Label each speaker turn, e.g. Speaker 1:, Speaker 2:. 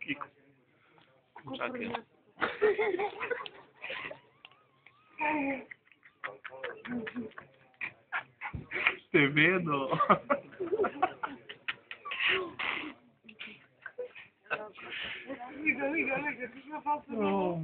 Speaker 1: Kiko. Vendo?
Speaker 2: Liga, liga, liga, que eu faço.
Speaker 1: Oh.